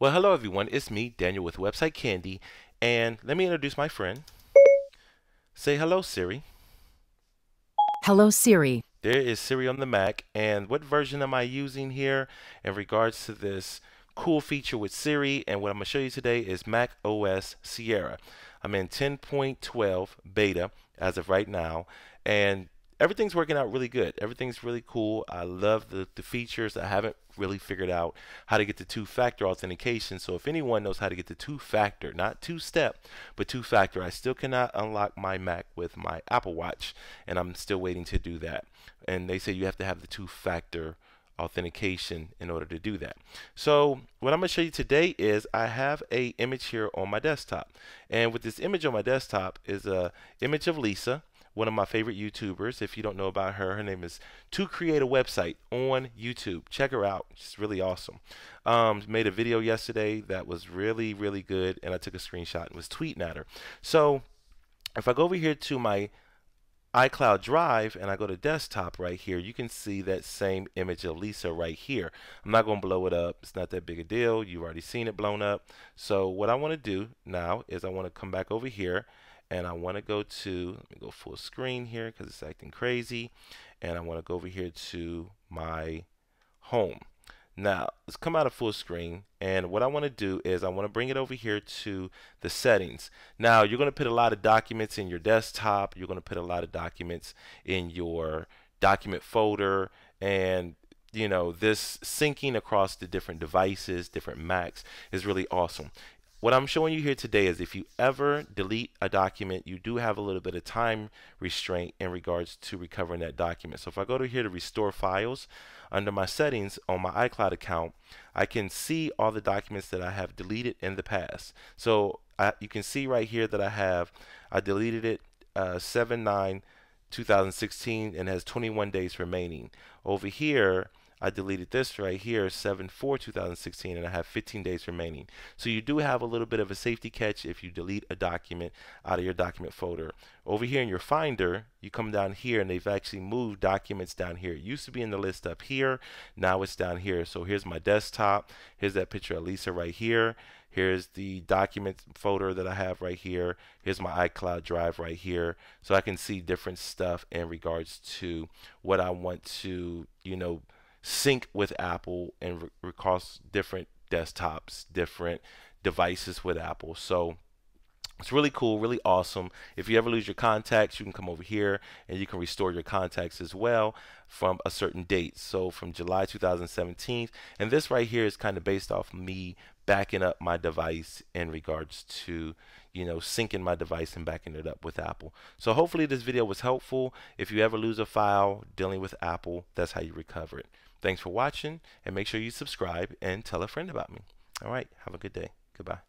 Well, hello everyone. It's me, Daniel with Website Candi, and let me introduce my friend. Say hello, Siri. Hello, Siri. There is Siri on the Mac, and what version am I using here in regards to this cool feature with Siri? And what I'm going to show you today is Mac OS Sierra. I'm in 10.12 beta as of right now, and everything's working out really good. Everything's really cool. I love the, the features. I haven't really figured out how to get the two-factor authentication. So if anyone knows how to get the two-factor, not two-step, but two-factor, I still cannot unlock my Mac with my Apple Watch, and I'm still waiting to do that. And they say you have to have the two-factor authentication in order to do that. So what I'm going to show you today is I have a image here on my desktop. And with this image on my desktop is a image of Lisa one of my favorite YouTubers. If you don't know about her, her name is To Create a Website on YouTube. Check her out. She's really awesome. Um, made a video yesterday that was really, really good, and I took a screenshot and was tweeting at her. So if I go over here to my iCloud Drive and I go to desktop right here, you can see that same image of Lisa right here. I'm not going to blow it up. It's not that big a deal. You've already seen it blown up. So what I want to do now is I want to come back over here and I want to go to, let me go full screen here because it's acting crazy. And I want to go over here to my home. Now, let's come out of full screen. And what I want to do is I want to bring it over here to the settings. Now, you're going to put a lot of documents in your desktop. You're going to put a lot of documents in your document folder. And you know, this syncing across the different devices, different Macs is really awesome what I'm showing you here today is if you ever delete a document, you do have a little bit of time restraint in regards to recovering that document. So if I go to here to restore files, under my settings on my iCloud account, I can see all the documents that I have deleted in the past. So I, you can see right here that I have, I deleted it uh, 7 9 2016 and has 21 days remaining. Over here, I deleted this right here 7 4 2016 and I have 15 days remaining. So you do have a little bit of a safety catch if you delete a document out of your document folder. Over here in your finder you come down here and they've actually moved documents down here. It used to be in the list up here now it's down here. So here's my desktop. Here's that picture of Lisa right here. Here's the document folder that I have right here. Here's my iCloud drive right here. So I can see different stuff in regards to what I want to you know sync with Apple and across different desktops, different devices with Apple. So it's really cool, really awesome. If you ever lose your contacts, you can come over here and you can restore your contacts as well from a certain date. So from July 2017. And this right here is kind of based off me backing up my device in regards to you know syncing my device and backing it up with Apple so hopefully this video was helpful if you ever lose a file dealing with Apple that's how you recover it thanks for watching and make sure you subscribe and tell a friend about me. All right have a good day. Goodbye